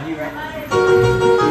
funny, right?